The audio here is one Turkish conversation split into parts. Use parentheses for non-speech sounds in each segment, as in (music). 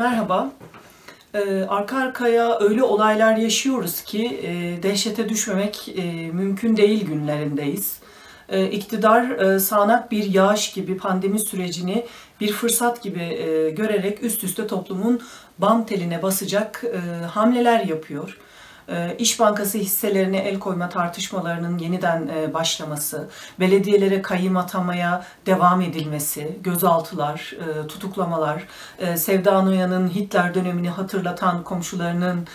Merhaba. Ee, arka arkaya öyle olaylar yaşıyoruz ki e, dehşete düşmemek e, mümkün değil günlerindeyiz. E, iktidar e, sağanak bir yağış gibi pandemi sürecini bir fırsat gibi e, görerek üst üste toplumun bam teline basacak e, hamleler yapıyor. E, İş Bankası hisselerine el koyma tartışmalarının yeniden e, başlaması, belediyelere kayyım atamaya devam edilmesi, gözaltılar, e, tutuklamalar, Sevda Noyan'ın Hitler dönemini hatırlatan komşularının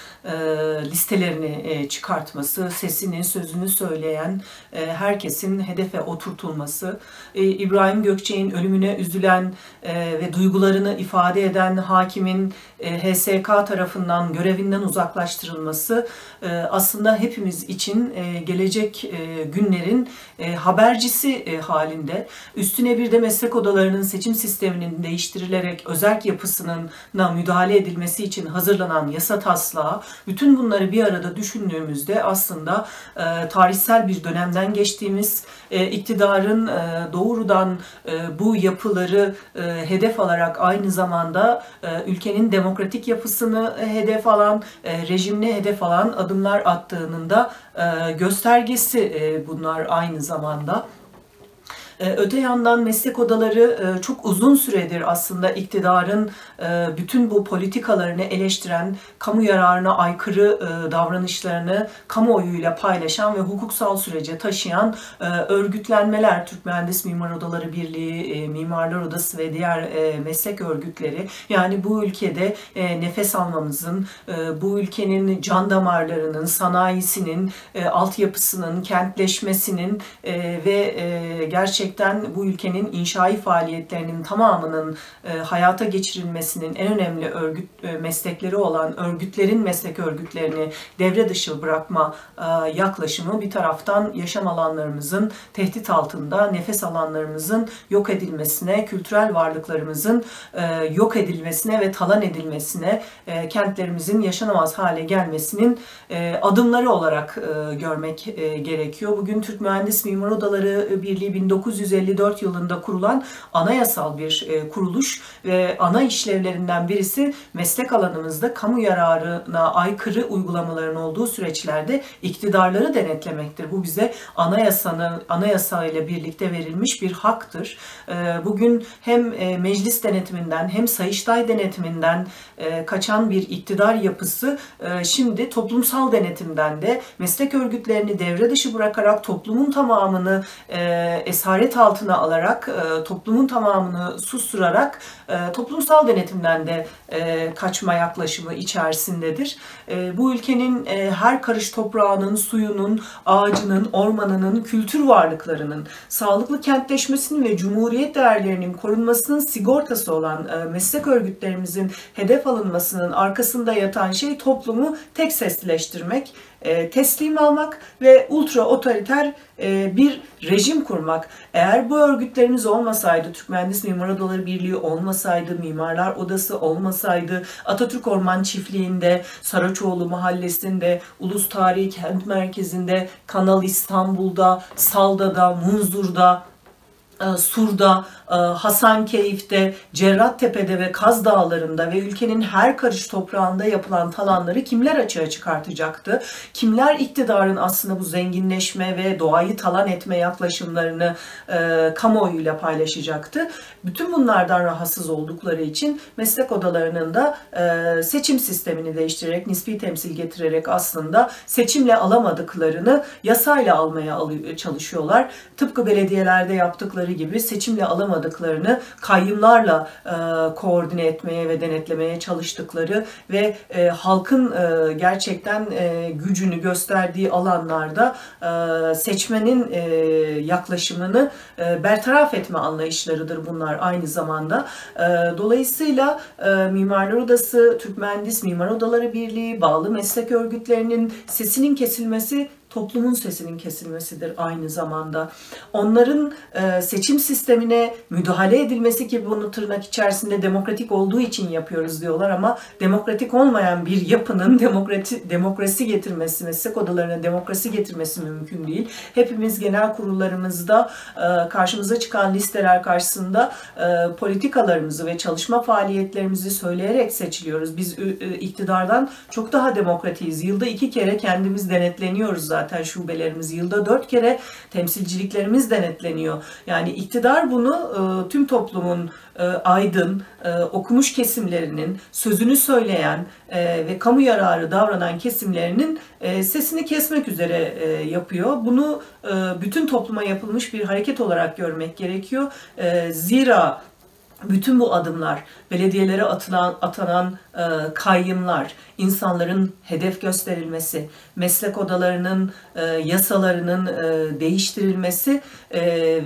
listelerini çıkartması, sesini, sözünü söyleyen herkesin hedefe oturtulması, İbrahim Gökçe'nin ölümüne üzülen ve duygularını ifade eden hakimin HSK tarafından görevinden uzaklaştırılması ee, aslında hepimiz için e, gelecek e, günlerin e, habercisi halinde. Üstüne bir de meslek odalarının seçim sisteminin değiştirilerek özerk yapısının müdahale edilmesi için hazırlanan yasa taslağı, bütün bunları bir arada düşündüğümüzde aslında tarihsel bir dönemden geçtiğimiz, iktidarın doğrudan bu yapıları hedef alarak aynı zamanda ülkenin demokratik yapısını hedef alan, rejimini hedef alan adımlar attığının da e, göstergesi e, bunlar aynı zamanda. Ee, öte yandan meslek odaları e, çok uzun süredir aslında iktidarın e, bütün bu politikalarını eleştiren, kamu yararına aykırı e, davranışlarını kamuoyuyla paylaşan ve hukuksal sürece taşıyan örgütlenmeler, Türk Mühendis Mimar Odaları Birliği, Mimarlar Odası ve diğer meslek örgütleri. Yani bu ülkede nefes almamızın, bu ülkenin can damarlarının, sanayisinin, altyapısının, kentleşmesinin ve gerçekten gerçekten bu ülkenin inşai faaliyetlerinin tamamının e, hayata geçirilmesinin en önemli örgüt e, meslekleri olan örgütlerin meslek örgütlerini devre dışı bırakma e, yaklaşımı bir taraftan yaşam alanlarımızın tehdit altında, nefes alanlarımızın yok edilmesine, kültürel varlıklarımızın e, yok edilmesine ve talan edilmesine, e, kentlerimizin yaşanamaz hale gelmesinin e, adımları olarak e, görmek e, gerekiyor. Bugün Türk Mühendis Mimar Odaları Birliği 19 1954 yılında kurulan anayasal bir e, kuruluş ve ana işlevlerinden birisi meslek alanımızda kamu yararına aykırı uygulamaların olduğu süreçlerde iktidarları denetlemektir. Bu bize anayasanın anayasa ile birlikte verilmiş bir haktır. E, bugün hem e, meclis denetiminden hem Sayıştay denetiminden kaçan bir iktidar yapısı şimdi toplumsal denetimden de meslek örgütlerini devre dışı bırakarak toplumun tamamını esaret esaret altına alarak e, toplumun tamamını susturarak e, toplumsal denetimden de e, kaçma yaklaşımı içerisindedir. Bu ülkenin her karış toprağının, suyunun, ağacının, ormanının, kültür varlıklarının, sağlıklı kentleşmesinin ve cumhuriyet değerlerinin korunmasının sigortası olan meslek örgütlerimizin hedef alınmasının arkasında yatan şey toplumu tek sesleştirmek, teslim almak ve ultra otoriter bir rejim kurmak. Eğer bu örgütlerimiz olmasaydı, Türk Mühendis Mimar Odaları Birliği olmasaydı, Mimarlar Odası olmasaydı, Atatürk Orman Çiftliği'nde, Saraçoğlu Mahallesi'nde, Ulus Tarihi Kent Merkezi'nde, Kanal İstanbul'da, Salda'da, Munzur'da, Sur'da, e, Hasankeyf'te, Cerrahtepe'de ve Kaz Dağları'nda ve ülkenin her karış toprağında yapılan talanları kimler açığa çıkartacaktı? Kimler iktidarın aslında bu zenginleşme ve doğayı talan etme yaklaşımlarını e, kamuoyuyla paylaşacaktı? Bütün bunlardan rahatsız oldukları için meslek odalarının da e, seçim sistemini değiştirerek, nispi temsil getirerek aslında seçimle alamadıklarını yasayla almaya çalışıyorlar. Tıpkı belediyelerde yaptıkları yaptıkları gibi seçimle alamadıklarını kayyımlarla e, koordine etmeye ve denetlemeye çalıştıkları ve e, halkın e, gerçekten e, gücünü gösterdiği alanlarda e, seçmenin e, yaklaşımını e, bertaraf etme anlayışlarıdır bunlar aynı zamanda. E, dolayısıyla e, Mimarlar Odası, Türk Mühendis Mimar Odaları Birliği, bağlı meslek örgütlerinin sesinin kesilmesi toplumun sesinin kesilmesidir aynı zamanda. Onların e, seçim sistemine müdahale edilmesi ki bunu tırnak içerisinde demokratik olduğu için yapıyoruz diyorlar ama demokratik olmayan bir yapının (laughs) demokrati, demokrasi getirmesi, meslek odalarına demokrasi getirmesi mümkün değil. Hepimiz genel kurullarımızda e, karşımıza çıkan listeler karşısında e, politikalarımızı ve çalışma faaliyetlerimizi söyleyerek seçiliyoruz. Biz e, iktidardan çok daha demokratiyiz. Yılda iki kere kendimiz denetleniyoruz zaten şubelerimiz. Yılda dört kere temsilciliklerimiz denetleniyor. Yani iktidar bunu e, tüm toplumun e, aydın, e, okumuş kesimlerinin, sözünü söyleyen ve kamu yararı davranan kesimlerinin sesini kesmek üzere yapıyor. Bunu bütün topluma yapılmış bir hareket olarak görmek gerekiyor. Zira bütün bu adımlar, belediyelere atılan, atanan e, kayyımlar, insanların hedef gösterilmesi, meslek odalarının e, yasalarının e, değiştirilmesi e,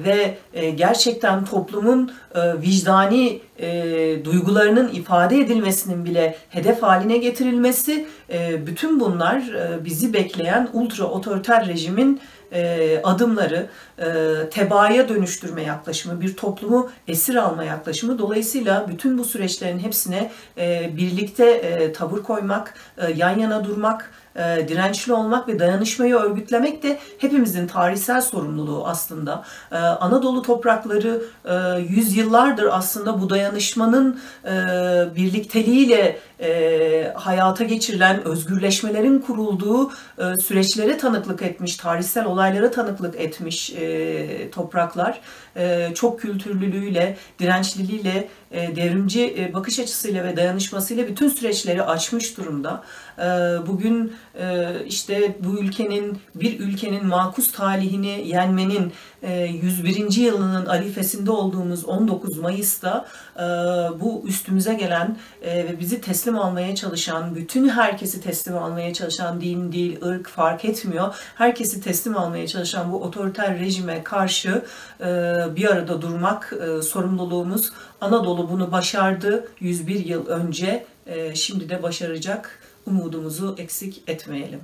ve e, gerçekten toplumun e, vicdani e, duygularının ifade edilmesinin bile hedef haline getirilmesi, e, bütün bunlar e, bizi bekleyen ultra otoriter rejimin e, adımları, e, tebaaya dönüştürme yaklaşımı, bir toplumu esir alma yaklaşımı. Dolayısıyla bütün bu süreçlerin hepsine e, birlikte e, tavır koymak, yan yana durmak, e, dirençli olmak ve dayanışmayı örgütlemek de hepimizin tarihsel sorumluluğu aslında. E, Anadolu toprakları e, yüzyıllardır aslında bu dayanışmanın e, birlikteliğiyle e, hayata geçirilen özgürleşmelerin kurulduğu e, süreçlere tanıklık etmiş, tarihsel olaylara tanıklık etmiş e, topraklar. E, çok kültürlülüğüyle, dirençliliğiyle, e, devrimci e, bakış açısıyla ve dayanışmasıyla bütün süreçleri açmış durumda. E, bugün işte bu ülkenin, bir ülkenin makus talihini yenmenin e, 101. yılının arifesinde olduğumuz 19 Mayıs'ta bu üstümüze gelen ve bizi teslim almaya çalışan, bütün herkesi teslim almaya çalışan, din, dil, ırk fark etmiyor, herkesi teslim almaya çalışan bu otoriter rejime karşı bir arada durmak e, sorumluluğumuz. Anadolu bunu başardı 101 yıl önce, e, şimdi de başaracak. Umudumuzu eksik etmeyelim.